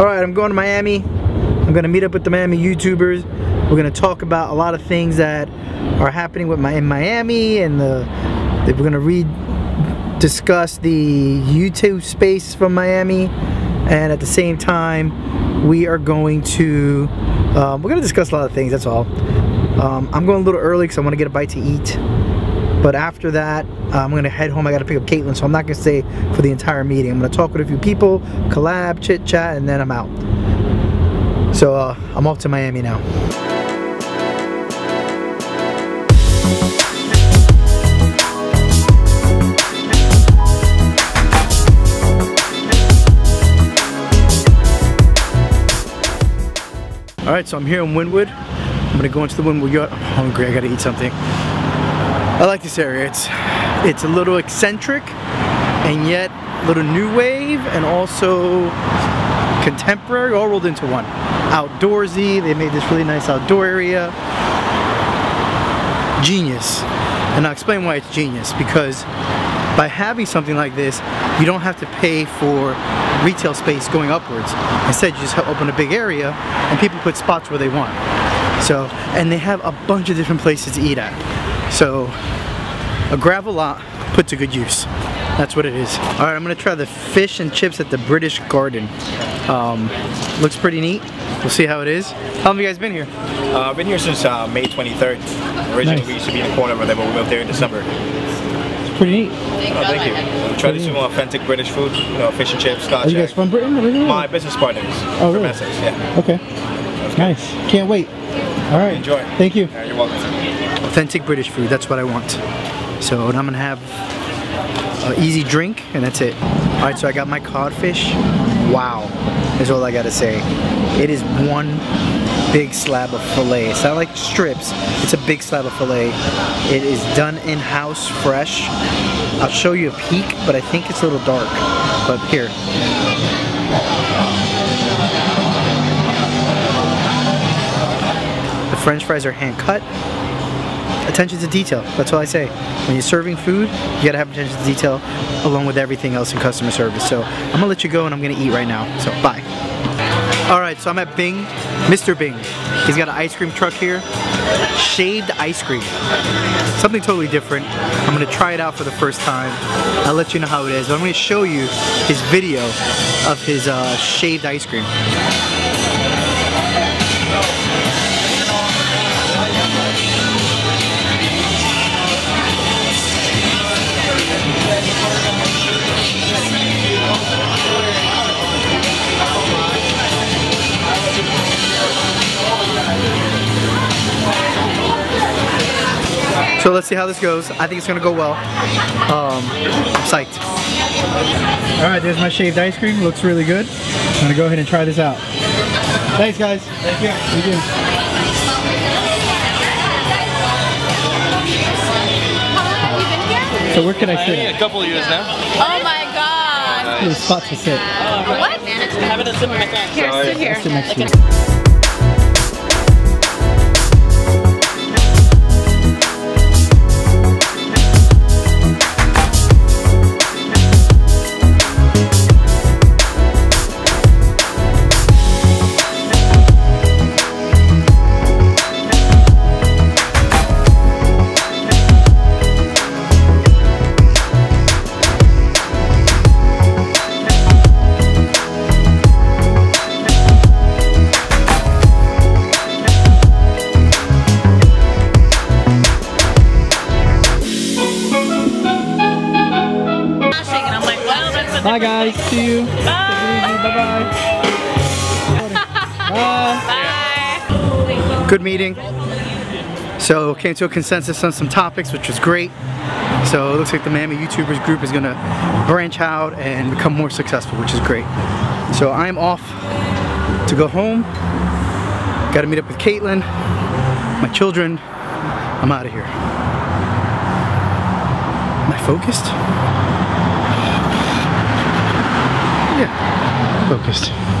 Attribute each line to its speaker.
Speaker 1: All right, I'm going to Miami. I'm gonna meet up with the Miami YouTubers. We're gonna talk about a lot of things that are happening with my in Miami and the we're gonna read discuss the YouTube space from Miami and at the same time we are going to um, we're gonna discuss a lot of things that's all um, I'm going a little early because I want to get a bite to eat but after that uh, I'm gonna head home I gotta pick up Caitlin so I'm not gonna stay for the entire meeting I'm gonna talk with a few people collab chit chat and then I'm out so uh, I'm off to Miami now. All right, so I'm here in Wynwood. I'm gonna go into the Wynwood Yard. I'm hungry, I gotta eat something. I like this area. It's it's a little eccentric and yet a little new wave and also contemporary all rolled into one outdoorsy. They made this really nice outdoor area. Genius. And I'll explain why it's genius because by having something like this, you don't have to pay for retail space going upwards. Instead, you just open a big area and people put spots where they want. So, and they have a bunch of different places to eat at. So, a gravel lot put to good use. That's what it is. All right, I'm gonna try the fish and chips at the British Garden. Um, looks pretty neat. We'll see how it is. How long have you guys been here?
Speaker 2: Uh, I've been here since uh, May 23rd. Originally, nice. we used to be in the corner over there, but we moved there in December.
Speaker 1: It's pretty neat.
Speaker 2: Oh, thank you. We try to do authentic British food, you know, fish and chips, scotch
Speaker 1: Are you guys from Britain originally?
Speaker 2: My business partners.
Speaker 1: Oh, really?
Speaker 2: Essex, yeah.
Speaker 1: Okay. Nice. Can't wait. All right.
Speaker 2: Enjoy.
Speaker 1: Thank you.
Speaker 2: You're welcome.
Speaker 1: Authentic British food, that's what I want. So I'm gonna have an easy drink and that's it. All right, so I got my codfish. Wow, is all I gotta say. It is one big slab of filet. It's not like strips, it's a big slab of filet. It is done in-house, fresh. I'll show you a peek, but I think it's a little dark. But here. The french fries are hand cut attention to detail. That's all I say. When you're serving food, you gotta have attention to detail along with everything else in customer service. So I'm gonna let you go and I'm gonna eat right now. So bye. All right, so I'm at Bing, Mr. Bing. He's got an ice cream truck here. Shaved ice cream. Something totally different. I'm gonna try it out for the first time. I'll let you know how it is. But I'm gonna show you his video of his uh, shaved ice cream. So let's see how this goes. I think it's gonna go well. Um, I'm psyched. All right, there's my shaved ice cream. Looks really good. I'm gonna go ahead and try this out. Thanks, guys. Thank you. Thank you. So where can I sit?
Speaker 3: A couple of years now.
Speaker 4: Oh my god.
Speaker 1: There's spots to sit.
Speaker 4: Uh, what? Have it sit Here, sit here.
Speaker 1: Bye guys. See you.
Speaker 4: Bye.
Speaker 1: Bye bye.
Speaker 4: Bye.
Speaker 1: Good meeting. So came to a consensus on some topics, which was great. So it looks like the Miami YouTubers group is gonna branch out and become more successful, which is great. So I'm off to go home. Got to meet up with Caitlin, my children. I'm out of here. Am I focused? Focused.